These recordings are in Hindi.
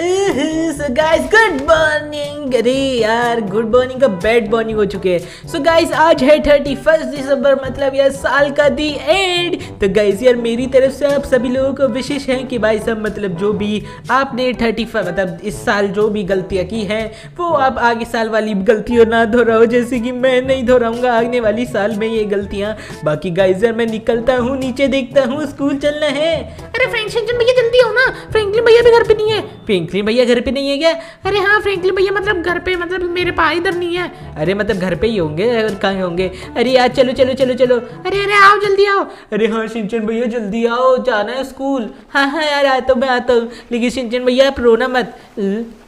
Ooh. So guys good morning अरे यार गुड मॉर्निंग का बैड मॉर्निंग हो चुके हैं। सो गाइस आज है थर्टी फ़र्स्ट दिसंबर मतलब यार साल का दी एंड तो गाइस यार, मेरी तरफ़ से आप सभी लोगों को विशेष है कि भाई सब मतलब जो भी आपने थर्टी मतलब इस साल जो भी गलतियाँ की हैं, वो आप आगे साल वाली गलतियों ना दोहराओ, जैसे कि मैं नहीं दोहराऊँगा आने वाली साल में ये गलतियाँ। बाकी गाइस यार, मैं निकलता हूँ, नीचे देखता हूँ, स्कूल चलना है। अरे फ्रैंकलिन भैया, जल्दी आओ ना। फ्रैंकलिन भैया भी घर पे नहीं है। फ्रैंकलिन भैया घर पे नहीं है क्या? अरे हाँ फ्रेंकली भैया मतलब घर पे मतलब मेरे पास इधर नहीं है। अरे मतलब घर पे ही होंगे और कहाँ होंगे। अरे यार, चलो चलो चलो चलो। अरे अरे, आओ, जल्दी आओ। अरे हाँ सिंचन भैया, जल्दी आओ, जाना है स्कूल। हाँ हाँ यार आता हूँ मैं आता हूँ। लेकिन सिंचन भैया, आप रोना मत।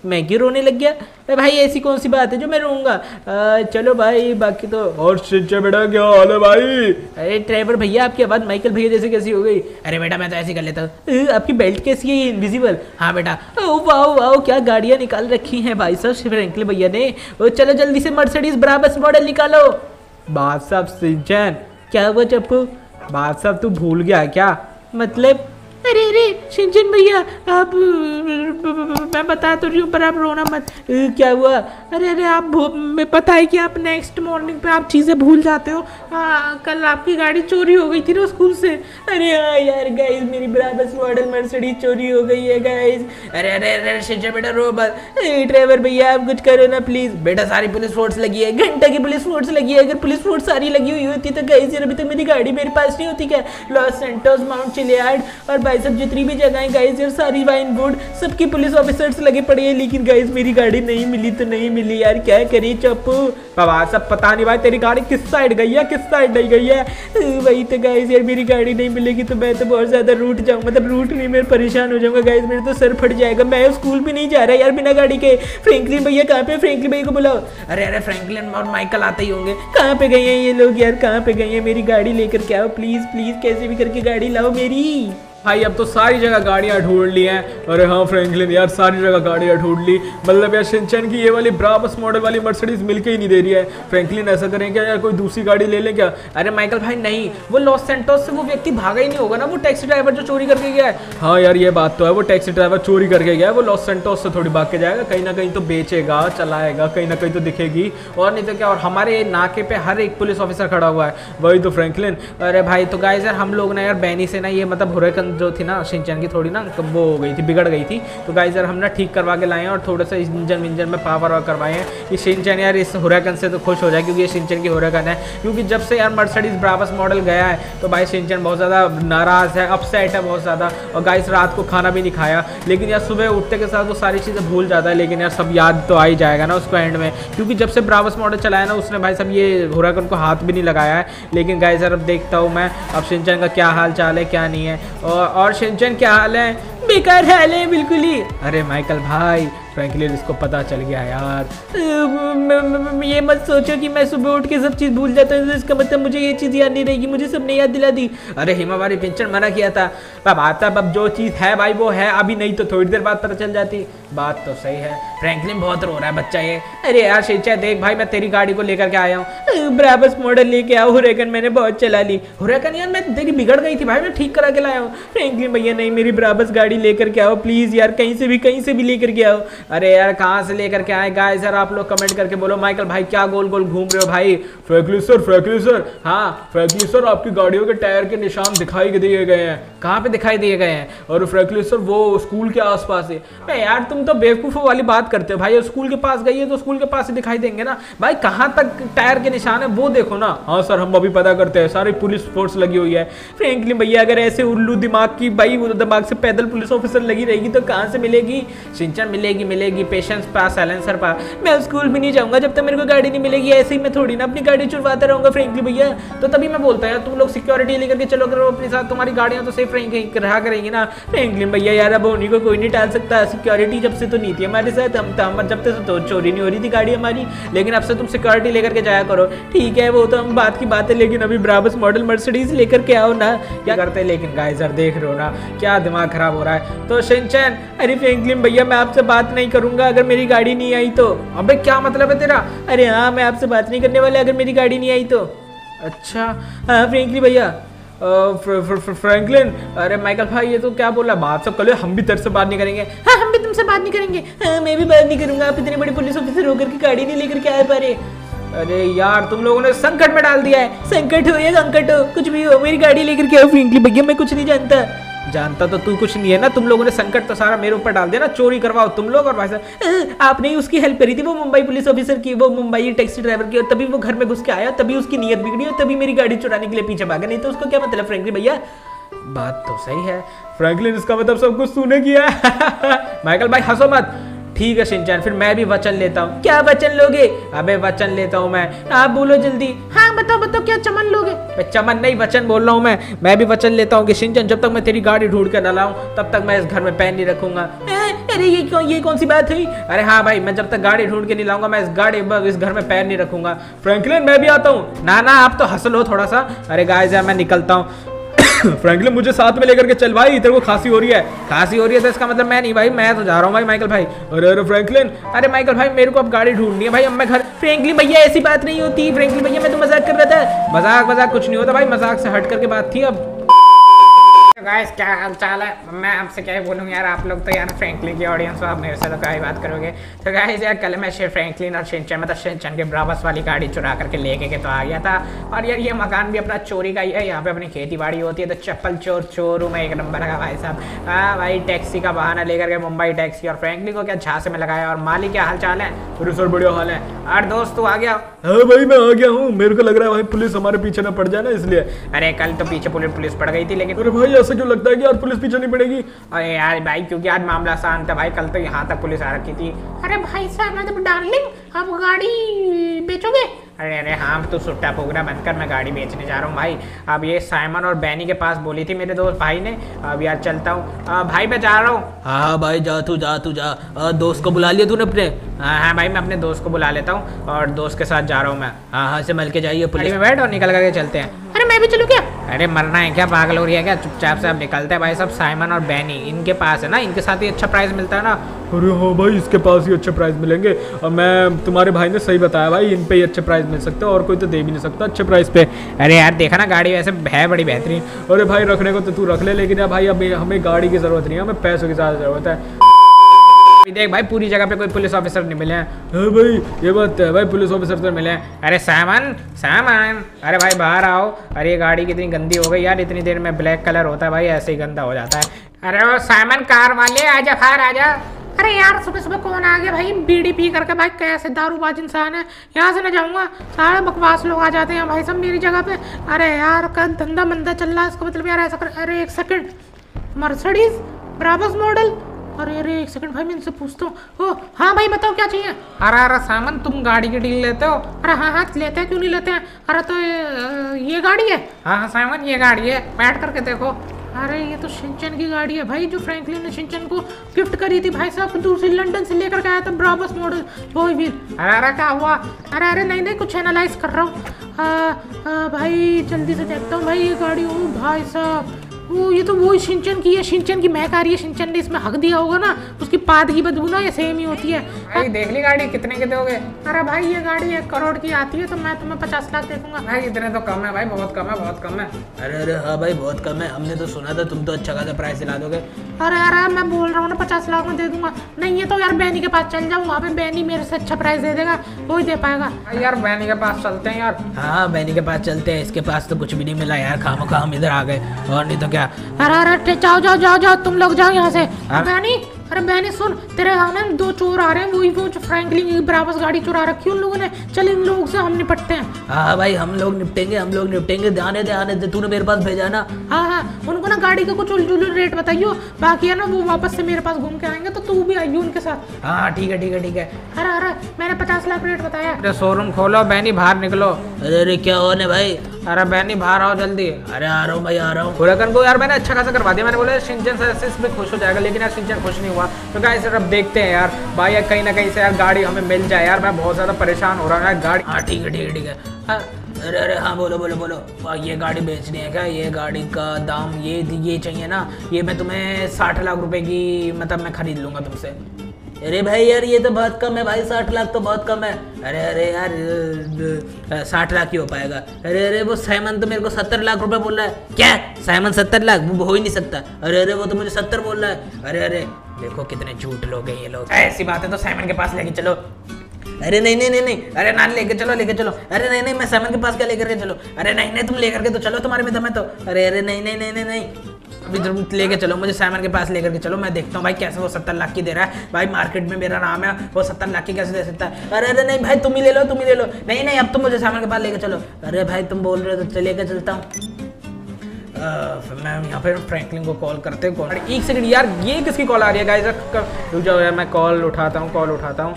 मैं क्यों रोने लग गया। अरे भाई ऐसी कौन सी बात है जो मैं रोऊँगा? चलो भाई बाकी तो और सिंचा बेटा क्या हाल है भाई? अरे ड्राइवर भैया आपकी आवाज़ माइकल भैया जैसे कैसी हो गई। अरे बेटा मैं तो ऐसे कर लेता हूँ। आपकी बेल्ट कैसी है इनविजिबल हाँ बेटा। ओ वाह वाह क्या गाड़ियाँ निकाल रखी हैं भाई साहब फ्रैंकलिन भैया ने। चलो जल्दी से मर्सिडीज ब्राबस मॉडल निकालो। बात साहब सिंचन। क्या हुआ चप्पू? बात साहब तू भूल गया क्या? मतलब अरे अरे सिंचन भैया, आप, मैं बता तो रही हूँ, पर आप रोना मत। क्या हुआ? अरे अरे आप मैं पता है कि आप नेक्स्ट मॉर्निंग पे आप चीज़ें भूल जाते हो। आ, कल आपकी गाड़ी चोरी हो गई थी ना स्कूल से। अरे हाँ यार गाइस मेरी ब्राबस मॉडल मर्सिडीज चोरी हो गई है गाइस अरे अरे अरे सिंचन बेटा रो मत। ड्राइवर भैया आप कुछ करो ना प्लीज़ बेटा सारी पुलिस फोर्स लगी है घंटा की पुलिस फोर्स लगी है। अगर पुलिस फोर्स सारी लगी हुई होती तो गाइस यार अभी तक मेरी गाड़ी मेरे पास नहीं होती क्या? लॉस सेंटोस माउंट चिलियार्ड और भाई सब जितनी भी जगह गाइस यार सारी वाइन वुड सबकी पुलिस ऑफिसर्स लगे पड़े हैं लेकिन गाइस मेरी गाड़ी नहीं मिली तो नहीं मिली यार, क्या करी चप्पू बाबा सब पता नहीं भाई, तेरी गाड़ी किस साइड गई है, किस साइड नहीं गई है? वही तो गाइस यार, मेरी गाड़ी नहीं मिलेगी तो मैं तो बहुत ज़्यादा रूट जाऊँगा मतलब रूट नहीं, मैं परेशान हो जाऊँगा। गाइस मेरे तो सर फट जाएगा। मैं स्कूल भी नहीं जा रहा यार बिना गाड़ी के। फ्रैंकलिन भैया, कहाँ पे फ्रैंकलिन भैया को बुलाओ। अरे अरे फ्रैंकलिन और माइकल आते ही होंगे। कहाँ पे गए हैं ये लोग यार? कहाँ पे गए हैं? मेरी गाड़ी लेकर के आओ प्लीज़ प्लीज़ कैसे भी करके गाड़ी लाओ मेरी। भाई, अब तो सारी जगह गाड़ियाँ ढूंढ ली हैं। अरे हाँ फ्रैंकलिन यार, सारी जगह गाड़ियाँ ढूंढ ली। मतलब यार शिनचैन की ये वाली ब्राबस मॉडल वाली मर्सिडीज मिल के ही नहीं दे रही है। फ्रैंकलिन ऐसा करें क्या? यार, कोई दूसरी गाड़ी ले लें क्या? अरे माइकल भाई, नहीं। वो लॉस सेंटोस से वो व्यक्ति भागा ही नहीं होगा ना? वो टैक्सी ड्राइवर जो चोरी करके गया है। हाँ यार, ये बात तो है। वो टैक्सी ड्राइवर चोरी करके गया है। वो लॉस सेंटोस से थोड़ी भाग के जाएगा। कहीं ना कहीं तो बेचेगा, चलाएगा, कहीं ना कहीं तो दिखेगी। और नहीं तो क्या, और हमारे नाके पे हर एक पुलिस ऑफिसर खड़ा हुआ है। वही तो फ्रैंकलिन अरे भाई तो गाइस यार, हम लोग ना यार बैनी से ना ये मतलब हुरकन जो थी ना शिनचैन की थोड़ी ना वो हो गई थी बिगड़ गई थी। तो गाइस यार हम ना ठीक करवा के लाए हैं और थोड़ा सा इंजन विंजन में पावर वावर करवाए हैं। ये शिनचैन यार इस हुरकन से तो खुश हो जाए क्योंकि ये सिंचन की हुरकन है। क्योंकि जब से यार मर्सडीज ब्रावस मॉडल गया है तो भाई सिंचन बहुत ज़्यादा नाराज़ है अपसेट है बहुत ज़्यादा। और गाइस रात को खाना भी नहीं खाया। लेकिन यार सुबह उठते के साथ वो सारी चीज़ें भूल जाता है लेकिन यार सब याद तो आ ही जाएगा ना उसको एंड में। क्योंकि जब से ब्रावस मॉडल चलाया ना उसने भाई सब ये हुराकन को हाथ भी नहीं लगाया है। लेकिन गाइस यार अब देखता हूँ मैं अब सिंचन का क्या हाल चाल है क्या नहीं है। और, और शिनचन क्या हाल है? बेकार हाल है बिल्कुल ही। अरे माइकल भाई फ्रैंकलिन इसको पता चल गया यार। ये मत सोचो कि मैं सुबह उठ के सब चीज़ भूल जाता हूँ इसका मतलब मुझे ये चीज़ याद नहीं रहेगी मुझे सबने याद दिला दी। अरे हिमावारी पिंचर मना किया था। अब आता अब जो चीज़ है भाई वो है। अभी नहीं तो थोड़ी देर बाद पता चल जाती। बात तो सही है। फ्रैंकलिन बहुत रो रहा है बच्चा ये। अरे यार शिक्षा देख भाई मैं तेरी गाड़ी को लेकर के आया हूँ। ब्राबस मॉडल लेके आओ हुरैकन मैंने बहुत चला ली। हुरकन यार मैं तेरी बिगड़ गई थी भाई मैं ठीक करा के लाया हूँ। फ्रैंकलिन भैया नहीं मेरी ब्राबस गाड़ी लेकर के आओ प्लीज़ यार, कहीं से भी, कहीं से भी लेकर के आओ। अरे यार, कहाँ से लेकर के आए? गाइस यार, आप लोग कमेंट करके बोलो। माइकल भाई, क्या गोल गोल घूम रहे हो भाई? फ्रैंकलिन सर फ्रैंकलिन सर हाँ फ्रैंकलिन सर आपकी गाड़ियों के टायर के निशान दिखाई दिए गए हैं। कहाँ पे दिखाई दिए गए हैं? और फ्रैंकलिन सर वो स्कूल के आसपास है। बे यार, तुम तो बेवकूफ़ों वाली बात करते हो भाई। स्कूल के पास गई है तो स्कूल के पास ही दिखाई देंगे ना। भाई, कहाँ तक टायर के निशान है, वो देखो ना। हाँ सर हम अभी पता करते हैं। सारी पुलिस फोर्स लगी हुई है। फ्रैंकलिन भैया, अगर ऐसे उल्लू दिमाग की, भाई दिमाग से पैदल पुलिस ऑफिसर लगी रहेगी तो कहाँ से मिलेगी? सिंचन मिलेगी मिलेगी। पेशेंस पास साइलेंसर पास मैं स्कूल भी नहीं जाऊँगा जब तक मेरे को गाड़ी नहीं मिलेगी। ऐसे ही मैं थोड़ी ना अपनी गाड़ी चुरवाता रहूँगा फ्रेंकली भैया। तो तभी मैं बोलता है तुम लोग सिक्योरिटी लेकर के चलो करो अपने साथ तुम्हारी गाड़ियाँ तो सेफ़ रहेंगी, रहा करेंगी ना? फ्रैंकलिन भैया, यार, अब उन्हीं को कोई नहीं टाल सकता। सिक्योरिटी जब से तो नहीं थी हमारे साथ, हम हम जब तक तो चोरी नहीं हो रही थी गाड़ी हमारी। लेकिन अब से तुम सिक्योरिटी लेकर के जाया करो। ठीक है, वो तो हम बात की बात है, लेकिन अभी ब्राबस मॉडल मर्सिडीज लेकर के आओ ना। क्या करते हैं? लेकिन गाइस यार, देख रहे हो ना, क्या दिमाग खराब हो रहा है। तो शिनचैन अरे फ्रैंकलिन भैया मैं आपसे बात नहीं करूँगा अगर मेरी गाड़ी नहीं आई तो। अबे क्या मतलब है तेरा? अरे हाँ मैं आपसे बात नहीं करने वाला अगर मेरी गाड़ी नहीं आई तो। अच्छा हाँ फ्रैंकलिन भैया। फ्र- फ्र- फ्र- फ्रैंकलिन अरे माइकल भाई ये तो क्या बोला? बात सब कर हम भी तेरे से बात नहीं करेंगे। हाँ हम भी तुमसे बात नहीं करेंगे। हाँ, मैं भी बात नहीं करूँगा आप इतने बड़े पुलिस ऑफिसर होकर के गाड़ी नहीं लेकर के आए पारे अरे यार तुम लोगों ने संकट में डाल दिया है। संकट हो या संकट हो कुछ भी हो मेरी गाड़ी लेकर के आओ फ्रेंकली भैया मैं कुछ नहीं जानता। जानता तो तू कुछ नहीं है ना? तुम लोगों ने संकट तो सारा मेरे ऊपर डाल दिया ना? चोरी करवाओ तुम लोग और भाई साहब। आपने ही उसकी हेल्प करी थी, वो मुंबई पुलिस ऑफिसर की, वो मुंबई टैक्सी ड्राइवर की, और तभी वो घर में घुस के आया, तभी उसकी नीयत बिगड़ी और तभी मेरी गाड़ी चुराने के लिए पीछे भागा। नहीं तो उसको क्या मतलब फ्रेंकली भैया? बात तो सही है। फ्रैंकलिन इसका मतलब सब कुछ सुने किया माइकल भाई, हंसो मत। ठीक है शिनचैन फिर मैं भी वचन लेता हूँ। क्या वचन लोगे? अबे वचन लेता हूँ मैं। आप बोलो जल्दी। हाँ बताओ बताओ, क्या चमन लोगे? मैं चमन नहीं, वचन बोल रहा हूँ मैं। मैं भी वचन लेता हूँ कि शिनचैन जब तक मैं तेरी गाड़ी ढूंढ कर न लाऊं, तब तक मैं इस घर में पैन नहीं रखूँगा। अरे ये कौन ये कौन सी बात हुई? अरे हाँ भाई, मैं जब तक गाड़ी ढूंढ के नहीं लाऊँगा, मैं इस गाड़ी, इस घर में पैर नहीं रखूँगा। फ्रैंकलिन मैं भी आता हूँ। ना ना, आप तो हसल हो थोड़ा सा। अरे यार, मैं निकलता हूँ। फ्रैंकलिन मुझे साथ में लेकर के चल भाई इधर को खांसी हो रही है। खांसी हो रही है तो इसका मतलब मैं नहीं भाई, मैं तो जा रहा हूँ भाई माइकल भाई। अरे अरे फ्रैंकलिन अरे माइकल भाई, मेरे को अब गाड़ी ढूंढनी है भाई, अब मैं घर फ्रैंकलिन भैया, ऐसी बात नहीं होती। फ्रैंकलिन भैया, मैं तो मज़ाक कर रहा था। मज़ाक मज़ाक कुछ नहीं होता भाई, मज़ाक से हट करके बात थी अब। गाइस क्या हाल चाल है? मैं आपसे क्या बोलूँ यार आप लोग तो यार फ्रैंकलिन की ऑडियंस हो आप मेरे से तो क्या ही बात करोगे? तो गाइस यार कल मैं शेर फ्रैंकलिन और शिनचैन मतलब शिनचैन के ब्राबस वाली गाड़ी चुरा करके लेके के तो आ गया था। और यार ये मकान भी अपना चोरी का ही है यहाँ पे अपनी खेती बाड़ी होती है तो चप्पल चोर चोर हूँ मैं एक नंबर का भाई साहब। हाँ भाई टैक्सी का बहाना लेकर के मुंबई टैक्सी और फ्रैंकलिन को क्या झांसे में लगाया और माली क्या हाल चाल है? अरे सर बढ़िया हाल है। और दोस्त तू आ गया? हाँ भाई मैं आ गया हूँ। मेरे को लग रहा है भाई पुलिस हमारे पीछे ना पड़ जाए ना इसलिए। अरे कल तो पीछे पुलिस पुलिस पड़ गई थी लेकिन अरे भाई ऐसा क्यों लगता है कि यार पुलिस पीछे नहीं पड़ेगी। अरे यार भाई क्योंकि आज मामला शांत है भाई कल तो यहाँ तक पुलिस आ रखी थी। अरे भाई साहब मतलब डार्लिंग आप गाड़ी बेचोगे? अरे अरे हाँ तो सुट्टा पोगरा बंद कर मैं गाड़ी बेचने जा रहा हूँ भाई। अब ये साइमन और बैनी के पास बोली थी मेरे दोस्त भाई ने अब यार चलता हूँ। भाई मैं जा रहा हूँ। हाँ भाई जा तू जा तू जा। आ, दोस्त को बुला लिया तूने अपने? हाँ हाँ भाई मैं अपने दोस्त को बुला लेता हूँ और दोस्त के साथ जा रहा हूँ मैं। हाँ हाँ से मिल के जाइए पुलिस में बैठ और निकल करके चलते हैं। अरे मैं भी चलूँ क्या? अरे मरना है क्या? पागल हो रही है क्या? चुपचाप से आप निकलते हैं भाई सब साइमन और बैनी। इनके पास है ना? इनके साथ ही अच्छा प्राइस मिलता है ना? अरे हाँ भाई इसके पास ही अच्छे प्राइस मिलेंगे। और मैं तुम्हारे भाई ने सही बताया भाई इन पे ही अच्छे प्राइस मिल सकते हैं और कोई तो दे भी नहीं सकता अच्छे प्राइस पे। अरे यार देखा ना गाड़ी वैसे है बड़ी बेहतरीन। अरे भाई रखने को तो तू रख ले लेकिन यार भाई अभी हमें गाड़ी की ज़रूरत नहीं है हमें पैसों की ज़्यादा ज़रूरत है। देख भाई, पूरी जगह पे कोई पुलिस ऑफिसर नहीं मिले हैं। हाँ भाई, ये बात है भाई पुलिस ऑफिसर तो मिले हैं। अरे सामान सामान। अरे भाई, बाहर आओ। अरे ये गाड़ी कितनी गंदी हो गई यार, इतनी देर में ब्लैक कलर होता है भाई, ऐसे ही गंदा हो जाता है। अरे वो सामान कार वाले, आजा, बाहर आजा। अरे यार, सुबह सुबह कौन आ गया भाई? बीड़ी पी करके भाई, कैसे दारूबाज इंसान है? यहाँ से ना जाऊँगा। सारे बकवास लोग आ जाते हैं भाई सब मेरी जगह पे। अरे यार, का धंधा मंदा चल रहा है, इसका मतलब यार ऐसा कर अरे एक सेकंड मर्सिडीज ब्राबस मॉडल अरे अरे एक सेकंड भाई मैं इनसे पूछता हूँ। ओ हाँ भाई बताओ क्या चाहिए? अरे अरे सामान तुम गाड़ी की डील लेते हो? अरे हाँ हाँ लेते हैं क्यों नहीं लेते हैं? अरे तो ये, ये गाड़ी है। हाँ हाँ सामान ये गाड़ी है। बैठ करके देखो। अरे ये तो सिंचन की गाड़ी है भाई जो फ्रैंकलिन ने सिंचन को गिफ्ट करी थी भाई साहब दूसरी लंदन से लेकर के आया था ब्राबस मॉडल वो भी अरे अरे क्या हुआ? अरे अरे नहीं नहीं कुछ एनालाइज कर रहा हूँ। भाई जल्दी से देखता हूँ भाई ये गाड़ी ओ भाई साहब। वो, ये तो वो सिंचन की है सिंचन की महक आ रही है, सिंचन ने इसमें हक दिया होगा ना, उसकी पाद की बदबू ना, ये सेम ही होती है। भाई देख ली गाड़ी कितने के दोगे? अरे भाई ये गाड़ी एक करोड़ की आती है तो मैं तुम्हें पचास लाख दे दूँगा। भाई इतने तो कम है भाई बहुत कम है बहुत कम है। अरे अरे हाँ भाई बहुत कम है। हमने तो सुना था तुम तो अच्छा खासा प्राइस दिला दोगे। अरे अरे मैं बोल रहा हूँ ना पचास लाख में दे दूँगा। नहीं ये तो यार बैनी के पास चल जाऊँ वहाँ पे बैनी मेरे से अच्छा प्राइस दे देगा वो ही दे पाएगा। यार बैनी के पास चलते हैं यार। हाँ बैनी के पास चलते हैं। इसके पास तो कुछ भी नहीं मिला यार। खामो खाम इधर आ गए और नहीं तो क्या? अरे अरे जाओ जाओ जाओ जाओ तुम लोग जाओ यहाँ से। बैनी अरे बैनी सुन तेरे सामने दो चोर आ रहे हैं वही वो जो फ्रैंकलिन बराबर गाड़ी चुरा रखी उन लोगों ने। चल इन लोगों से हम निपटते हैं। हाँ भाई हम लोग निपटेंगे हम लोग निपटेंगे। आने दे आने दे तूने मेरे पास भेजा ना? हाँ हाँ उनको ना गाड़ी का कुछ उलझुल रेट बताइयो। बाकी है ना वो वापस से मेरे पास घूम के आएँगे तो तू भी आइयो उनके साथ। हाँ ठीक है ठीक है ठीक है। अरे अरे मैंने पचास लाख रेट बताया। अरे शोरूम खोलो बैनी बाहर निकलो। अरे अरे क्या होने भाई? अरे बैनी बाहर आओ जल्दी। अरे आ रहा हूँ भाई आ रहा हूँ। हुरकन को यार मैंने अच्छा खासा करवा दिया। मैंने बोला सिंचन से इसमें खुश हो जाएगा लेकिन यार सिंचन खुश नहीं हुआ। तो क्या सर अब देखते हैं यार। भाई यार कहीं ना कहीं से यार गाड़ी हमें मिल जाए। यार मैं बहुत ज़्यादा परेशान हो रहा हूँ यार गाड़ी। हाँ ठीक है ठीक है ठीक है। हाँ, अरे अरे हाँ बोलो बोलो बोलो। वाह, ये गाड़ी बेचनी है क्या? ये गाड़ी का दाम ये ये चाहिए ना? ये मैं तुम्हें साठ लाख रुपए की मतलब मैं खरीद लूँगा तुमसे। अरे भाई यार, ये तो बहुत कम है भाई, साठ लाख तो बहुत कम है। अरे अरे यार साठ लाख ही हो पाएगा। अरे अरे, वो सैमन तो मेरे को सत्तर लाख रुपए बोल रहा है। क्या? सैमन सत्तर लाख? वो हो ही नहीं सकता। अरे अरे, वो तो मुझे सत्तर बोल रहा है। अरे अरे, देखो कितने झूठ लोग हैं ये लोग। ऐसी बात है तो साइमन के पास लेके चलो। अरे, नहीं नहीं नहीं नहीं। अरे, ना, लेके चलो लेके चलो। अरे, नहीं नहीं, मैं सैमन के पास क्या लेकर के चलो? अरे, नहीं नहीं, तुम लेकर के तो चलो तुम्हारे में दम है तो। अरे अरे, नहीं नहीं नहीं नहीं नहीं। अभी तुम लेके चलो मुझे सैमन के पास लेकर के चलो मैं देखता हूँ भाई कैसे वो सत्तर लाख की दे रहा है। भाई मार्केट में मेरा नाम है वो सत्तर लाख की कैसे दे सकता है? अरे अरे नहीं भाई तुम ही ले लो तुम ही ले लो। नहीं नहीं अब तुम मुझे सैमन के पास लेके चलो। अरे भाई तुम बोल रहे हो तो के चलता हूँ। अ, फिर मैं यहाँ पे फ्रैंकलिन को कॉल करते हैं कॉल एक सेकंड यार ये किसकी कॉल आ रही है गाइस रुक जाओ यार मैं कॉल उठाता हूँ कॉल उठाता हूँ।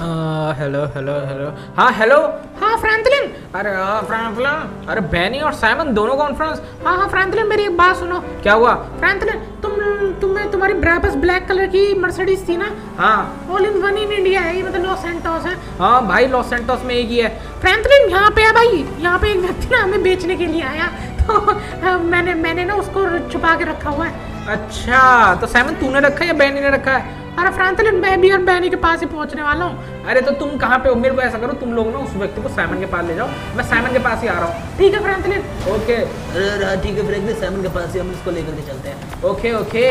हेलो हेलो हेलो हाँ हेलो हाँ फ्रैंकलिन अरे हाँ फ्रैंकलिन अरे बैनी और साइमन दोनों कॉन्फ्रेंस हाँ हाँ फ्रैंकलिन मेरी एक बात सुनो क्या हुआ फ्रैंकलिन तुम तुम्हें तुम्हारी ब्राबस ब्लैक कलर की मर्सिडीज थी ना हाँ all in one in India है ये मतलब लॉस एंटोस है हाँ भाई लॉस सेंटोस में एक ही है फ्रैंकलिन यहाँ पे है भाई यहाँ पे एक व्यक्ति ना हमें बेचने के लिए आया तो मैंने मैंने ना उसको छुपा के रखा हुआ है अच्छा तो साइमन तूने रखा है या बैनी ने रखा है अरे फ्रांसलिन मैं भी और बैनी के पास ही पहुँचने वाला हूँ। अरे तो तुम कहाँ पे हो? मेरे को ऐसा करो तुम लोग ना उस व्यक्ति को साइमन के पास ले जाओ। मैं साइमन के पास ही आ रहा हूँ। ठीक है फ्रैंकलिन ओके हाँ, ठीक है फ्रैंकलिन सैमन के पास ही हम इसको लेकर के चलते हैं। ओके ओके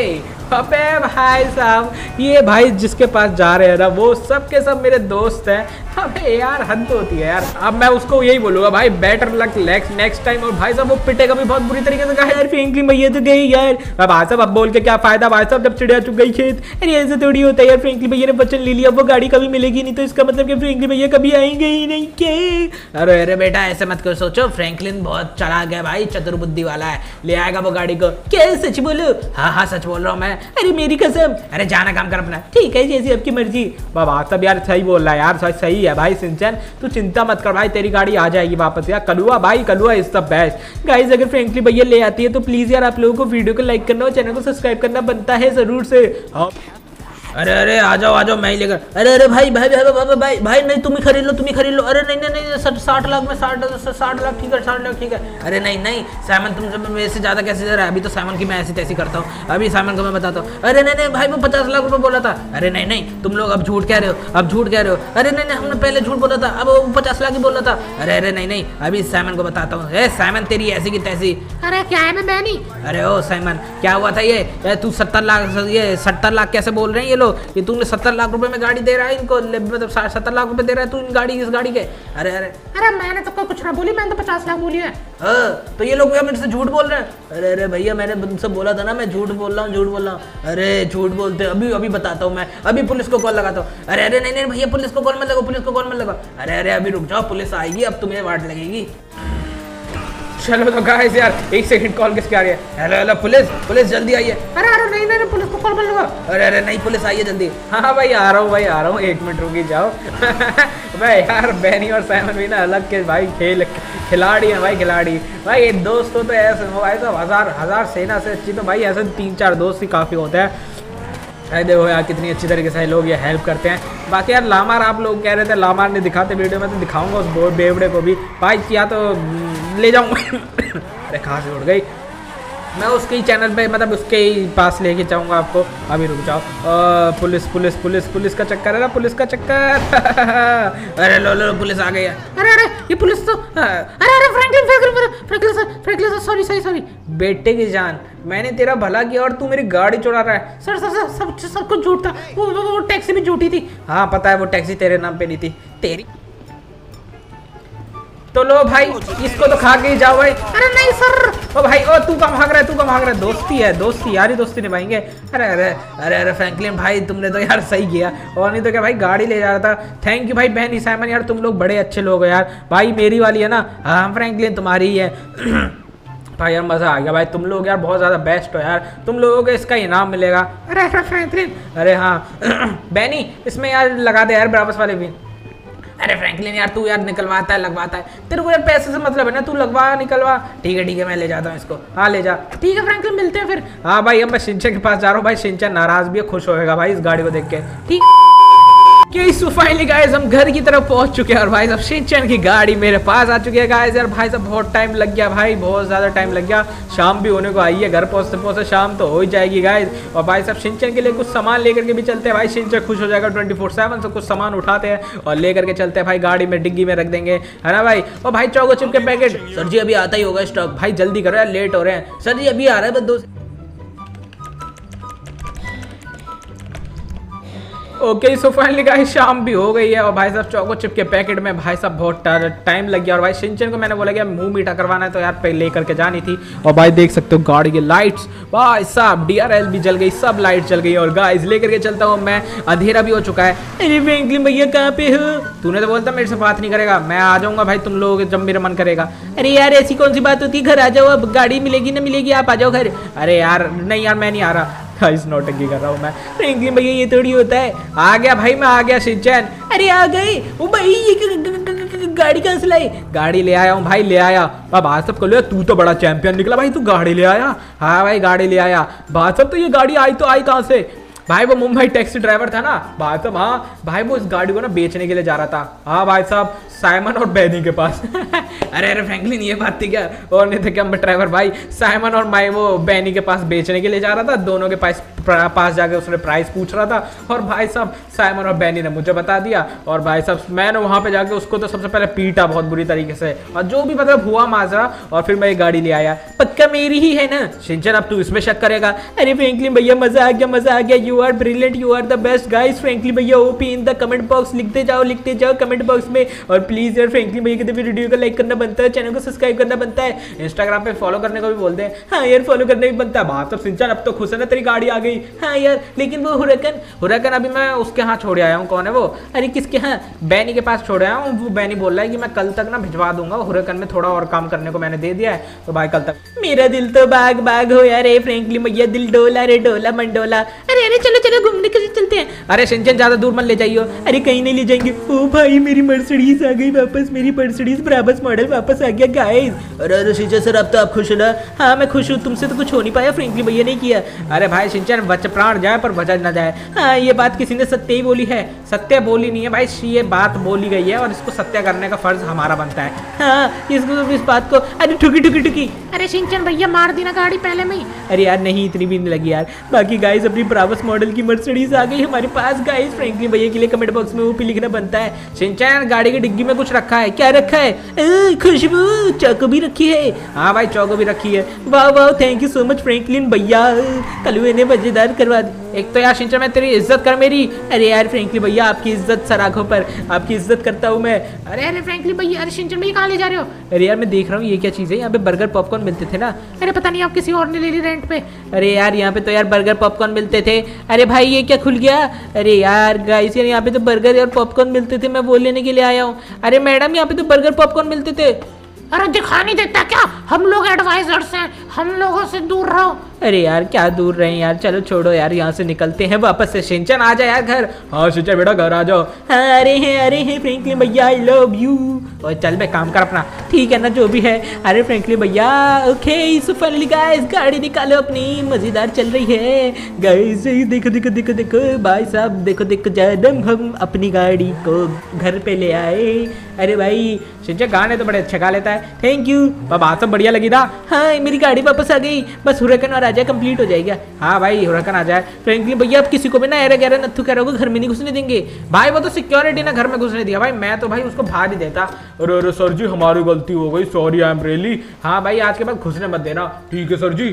अबे भाई साहब ये भाई जिसके पास जा रहे हैं ना वो सब के सब मेरे दोस्त हैं। अबे यार हद तो होती है यार। अब मैं उसको यही बोलूँगा भाई बेटर लक नेक्स्ट टाइम और भाई साहब वो पिटेगा भी बहुत बुरी तरीके से। कहा यार फ्रैंकलिन भैया तो गई यार। अब भाई साहब अब बोल के क्या फ़ायदा? भाई साहब जब चिड़िया चुग गई खेत। अरे ऐसे थोड़ी होता है यार फ्रैंकलिन भैया ने वचन ले लिया वो गाड़ी कभी मिलेगी नहीं तो इसका मतलब कि फ्रैंकलिन भैया कभी आएँगे ही नहीं। के? अरे अरे बेटा, ऐसे मत कर, सोचो, फ्रैंकलिन बहुत चला गया भाई चतुर बुद्धि वाला है। ले आएगा वो गाड़ी को। क्या सच बोलो? हाँ हाँ सच बोल रहा हूँ मैं। अरे, मेरी कसम। अरे, जाना काम कर अपना। ठीक है, जैसी आपकी मर्ज़ी। बाबा सब यार सही बोल रहा है यार सही सही है भाई, सिंचन। तू चिंता मत कर भाई, तेरी गाड़ी आ जाएगी वापस यार। कलुआ भाई, Kalua is the best guys अगर फ्रेंकली भैया ले आती है तो प्लीज़ यार आप लोगों को वीडियो को लाइक करना और चैनल को सब्सक्राइब करना बनता है ज़रूर से। हाँ। अरे अरे आ जाओ आ जाओ मैं ही लेकर अरे अरे भाई भाई भाई भाई भाई भाई नहीं तुम ही खरीद लो तुम ही खरीद लो। अरे नहीं नहीं नहीं साठ साठ लाख में साठ साठ लाख ठीक है साठ लाख ठीक है। अरे नहीं नहीं साइमन तुम जब मेरे से ज़्यादा कैसे दे रहा है? अभी तो साइमन की मैं ऐसी तैसी करता हूँ। अभी साइमन को मैं बताता हूँ। अरे नहीं नहीं भाई वो पचास लाख रुपए बोला था। अरे नहीं नहीं तुम लोग अब झूठ कह रहे हो अब झूठ कह रहे हो। अरे नहीं नहीं हमने पहले झूठ बोला था अब वो पचास लाख ही बोला था। अरे अरे नहीं नहीं अभी साइमन को बताता हूँ। ए साइमन तेरी ऐसी की तैसी। अरे क्या है मैं बैनी अरे ओ साइमन क्या हुआ था ये? ये तू सत्तर लाख ये सत्तर लाख कैसे बोल रहे हैं? ये लोग। ये तूने सत्तर लाख रुपए में गाड़ी दे रहा है इनको मतलब सत्तर लाख रुपए दे रहा है तू इन गाड़ी इस गाड़ी के? अरे अरे। अरे मैंने तो कुछ ना बोली मैंने तो पचास लाख बोली है। हाँ तो ये लोग भैया मेरे से झूठ बोल रहे हैं। अरे अरे भैया मैंने तुमसे बोला था ना मैं झूठ बोल रहा हूँ झूठ बोल रहा हूँ। अरे झूठ बोलते अभी अभी बताता हूँ मैं। अभी पुलिस को कॉल लगाता हूँ। अरे अरे नहीं नहीं भैया पुलिस को कॉल मत लगाओ पुलिस को कॉल मत लगाओ। अरे अरे अभी रुक जाओ पुलिस आएगी अब तुम्हें वाट लगेगी। चलो तो गाइस यार एक सेकंड कॉल किसकी आ रही है? हेलो हेलो पुलिस पुलिस जल्दी आइए अरे अरे नहीं नहीं पुलिस को कॉल कर लगा। अरे अरे नहीं पुलिस आइए जल्दी। हाँ हाँ भाई आ रहा हूँ भाई आ रहा हूँ। एक मिनट रुकी जाओ। भाई यार बैनी और साइमन भी ना अलग के भाई खेल खिलाड़ी हैं भाई खिलाड़ी। भाई ये दोस्तों तो ऐसे भाई साहब हज़ार हज़ार सेना से अच्छी तो भाई ऐसे तीन चार दोस्त ही काफ़ी होते हैं। भाई देखो यार, कितनी अच्छी तरीके से लोग ये हेल्प करते हैं। बाकी यार, लामार आप लोग कह रहे थे, लामार नहीं दिखाते वीडियो में तो दिखाऊँगा उस बेवड़े को भी। भाई, किया तो ले जाऊँगा अरे, कहाँ से उड़ गई? मैं उसके ही चैनल पे मतलब उसके ही पास लेके जाऊँगा आपको। अभी रुक जाओ। पुलिस पुलिस पुलिस पुलिस का चक्कर है ना पुलिस का चक्कर। अरे लो लो पुलिस आ गई है। अरे अरे ये पुलिस तो अरे अरे Franklin Franklin Franklin sir Franklin sir sorry sorry sorry बेटे की जान मैंने तेरा भला किया और तू मेरी गाड़ी चुरा रहा है। सर सर सर सब सब कुछ झूठ था। वो वो, वो टैक्सी भी झूठी थी। हाँ पता है वो टैक्सी तेरे नाम पे नहीं थी। तेरी तो लो भाई, इसको तो खा के ही जाओ भाई। अरे नहीं, सर। ओ भाई, ओ, तू कहाँ भाग रहा है, तू कहाँ भाग रहा है? दोस्ती है, दोस्ती, यारी दोस्ती निभाएँगे। अरे अरे अरे अरे फ्रैंकलिन भाई, तुमने तो यार सही किया। और नहीं तो क्या भाई, गाड़ी ले जा रहा था। थैंक यू भाई, बहन साइमन यार, तुम लोग बड़े अच्छे लोग हो यार। भाई, मेरी वाली है ना? हाँ फ्रैंकलिन तुम्हारी ही है। भाई, यार, मज़ा आ गया भाई। तुम लोग यार, बहुत ज़्यादा बेस्ट हो यार। तुम लोगों को इसका इनाम मिलेगा। अरे अरे फ्रैंकलिन अरे हाँ। बैनी इसमें यार लगा दे यार ब्राबस वाले भी अरे फ्रैंकलिन यार, तू यार निकलवाता है, लगवाता है। तेरे को यार पैसे से मतलब है ना, तू लगवा, निकलवा। ठीक है ठीक है, मैं ले जाता हूँ इसको। हाँ ले जा। ठीक है, फ्रैंकलिन, मिलते हैं फिर। हाँ भाई, अब मैं सिंचा के पास जा रहा हूँ। भाई सिंचा नाराज़ भी है, खुश होएगा भाई इस गाड़ी को देख के। ठीक सो फाइनली गाइस हम घर की तरफ़ पहुँच चुके हैं और भाई साहब शिनचैन की गाड़ी मेरे पास आ चुकी है गाइस यार भाई साहब, बहुत टाइम लग गया भाई, बहुत ज़्यादा टाइम लग गया। शाम भी होने को आई है, घर पहुँचते पहुँचते शाम तो हो ही जाएगी गाइस और भाई साहब शिनचैन के लिए कुछ सामान लेकर के भी चलते हैं। भाई शिनचैन खुश हो जाएगा ट्वेंटी फोर सेवन कुछ सामान उठाते हैं और लेकर के चलते हैं। भाई, गाड़ी में डिग्गी में रख देंगे, है ना भाई? और भाई चौको चिप के पैकेट। सर जी, अभी आता ही होगा स्टॉक भाई, जल्दी करो यार लेट हो रहे हैं। सर जी, अभी आ रहा है बस दो ओके सो फाइनली गाइस शाम भी हो गई है और भाई साहब चौको चिप के पैकेट में भाई साहब बहुत टाइम लग गया और भाई सिंचन को मैंने बोला गया मुँह मीठा करवाना है तो यार पे लेकर के जानी थी। और भाई देख सकते हो गाड़ी की लाइट्स भाई साहब डीआरएल भी जल गई, सब लाइट जल गई और गाइस लेकर के चलता हूँ मैं। अंधेरा भी हो चुका है। अरे भैया कहाँ पे हो? तूने तो बोलता मेरे से बात नहीं करेगा। मैं आ जाऊँगा भाई, तुम लोग जब मेरा मन करेगा। अरे यार, ऐसी कौन सी बात होती है? घर आ जाओ अब, गाड़ी मिलेगी, ना मिलेगी, आप आ जाओ घर। अरे यार, नहीं यार, मैं नहीं आ रहा। इस नौटंकी कर रहा हूँ मैं। फ्रैंकलिन भैया ये थोड़ी होता है। आ गया भाई, मैं आ गया सिंचन अरे आ गए। ओ भाई, ये गाड़ी कहाँ से लाई? गाड़ी ले आया हूँ भाई, ले आया। अब आज सब कर तू तो बड़ा चैंपियन निकला भाई, तू गाड़ी ले आया। हाँ भाई, गाड़ी ले आया। बात सब तो ये गाड़ी आई तो आई कहाँ से? भाई, वो मुंबई टैक्सी ड्राइवर था ना। भाई साहब हाँ भाई, वो इस गाड़ी को ना बेचने के लिए जा रहा था। हाँ भाई साहब साइमन और बैनी के पास। अरे अरे फ्रैंकलिन ये बात थी क्या? और नहीं था क्या ड्राइवर भाई साइमन और मैं वो बैनी के पास बेचने के लिए जा रहा था, दोनों के पास पास जाके उसने प्राइस पूछ रहा था, और भाई साहब साइमन और बैनी ने मुझे बता दिया, और भाई साहब, मैंने वहाँ पे जाके उसको तो सबसे पहले पीटा बहुत बुरी तरीके से, और जो भी मतलब हुआ माजरा, और फिर मैं ये गाड़ी ले आया। पक्का मेरी ही है ना? सिंचन, अब तू इसमें शक करेगा। अरे फ्रैंकलिन भैया, मज़ा आ गया, मज़ा आ गया। You are brilliant you are the best guys Franklin भैया OP in the comment box लिखते जाओ लिखते जाओ कमेंट बॉक्स में। और प्लीज़ यार फ्रैंकलिन भैया वीडियो को लाइक करना बनता है चैनल को सब्सक्राइब करना बनता है। इंस्टाग्राम पे फॉलो करने को भी बोलते हैं हाँ यार फॉलो करना भी बनता है। बात तो सिंचन अब तो खुश है ना तेरी गाड़ी आ गई। हाँ यार लेकिन वो हुरकन हुरकन अभी मैं उसके यहाँ छोड़ आया हूँ। कौन है वो? अरे किसके? हाँ बैनी के पास छोड़ आया हूँ। वो बैनी बोल रहा है कि मैं कल तक ना भिजवा दूँगा हुरकन में थोड़ा और काम करने को मैंने दे दिया है। तो भाई कल तक। मेरा दिल तो बाग बाग हो यार फ्रैंकलिन भैया दिल डोला रे डोला मंडोला। अरे अरे चलो चलो घूमने के लिए चलते हैं। अरे सिंचन ज़्यादा दूर मत ले जाइयो। अरे कहीं नहीं ले जाएँगे। ओ भाई मेरी मर्सिडीज आ गई वापस मेरी मर्सिडीज ब्राबस मॉडल वापस आ गया गाइस अरे अरे सीजा सर अब तो आप खुश हो ना? हाँ मैं खुश हूँ तुमसे तो कुछ हो नहीं पाया फ्रेंकली भैया ने किया। अरे भाई सिंचन बच प्राण जाए पर वजह न जाए। हाँ ये बात किसी ने सत्य ही बोली है। सत्य बोली नहीं है भाई ये बात बोली गई है और इसको सत्य करने का फ़र्ज़ हमारा बनता है। हाँ इसको इस बात को अरे ठुकी ठुकी ठुकी। अरे सिंचन भैया मार दी ना गाड़ी पहले में अरे यार नहीं इतनी भी नहीं लगी यार। बाकी गाइस अपनी ब्रावस मॉडल की मर्सिडीज आ गई हमारे पास गाइस फ्रेंकली भैया के लिए कमेंट बॉक्स में वो भी लिखना बनता है। सिंचन गाड़ी की डिग्गी में कुछ रखा है? क्या रखा है? खुशबू चौको भी रखी है। हाँ भाई चौको भी रखी है। वाह वाह thank you so much Franklin भैया। कलुए ने मज़ेदार करवा दी। एक तो यार सिंचन मैं तेरी इज़्ज़त कर मेरी। अरे यार फ्रैंकली भैया आपकी इज़्ज़त सराखों पर आपकी इज़्ज़त करता हूँ मैं। अरे अरे फ्रैंकली भैया अरे सिंचन भैया कहाँ ले जा रहे हो? अरे यार मैं देख रहा हूँ ये क्या चीज़ है यहाँ पे बर्गर पॉपकॉर्न मिलते थे ना। अरे पता नहीं आप किसी और ने ले ली रेंट पे। अरे यार यहाँ पे तो यार बर्गर पॉपकॉर्न मिलते थे। अरे भाई ये क्या खुल गया? अरे यार गाइस यार यहाँ पे तो बर्गर और पॉपकॉर्न मिलते थे मैं वो लेने के लिए आया हूँ। अरे मैडम यहाँ पे तो बर्गर पॉपकॉर्न मिलते थे। अरे दिखा नहीं देता क्या? हम लोग एडवाइजर्स हैं। हम लोगों से दूर रहो। अरे यार, क्या दूर रहे यार? चलो छोड़ो यार, यहाँ से निकलते हैं वापस से। सिंचन आ जाए यार घर। हाँ सिंचन बेटा, घर आ जाओ। हाँ अरे हैं अरे हैं फ्रेंकली भैया आई लव यू और चल बे, काम कर अपना। ठीक है ना, जो भी है। अरे फ्रेंकली भैया ओके सो गाइस गाड़ी निकालो अपनी। मज़ेदार चल रही है। गाइस देखो देखो देखो देखो, भाई साहब, देखो देखो जदम हम अपनी गाड़ी को घर पे ले आए। अरे भाई सिंचन गाने तो बड़े अच्छे गा लेता है। थैंक यू बात सब बढ़िया लगी था हाँ मेरी गाड़ी वापस आ गई, बस हुरकन और आ जाए कंप्लीट हो जाएगा। हाँ भाई, हुरकन आ जाए। फ्रेंकली भैया, आप किसी को भी ना एरा गैरा नत्थू कह रहे घर में नहीं घुसने देंगे। भाई, वो तो सिक्योरिटी ना घर में घुसने दिया। भाई, मैं तो भाई उसको बाहर ही देता। अरे अरे, सर जी, हमारी गलती हो गई। सॉरी आई एम रियली हाँ भाई, आज के बाद घुसने मत देना। ठीक है, सर जी।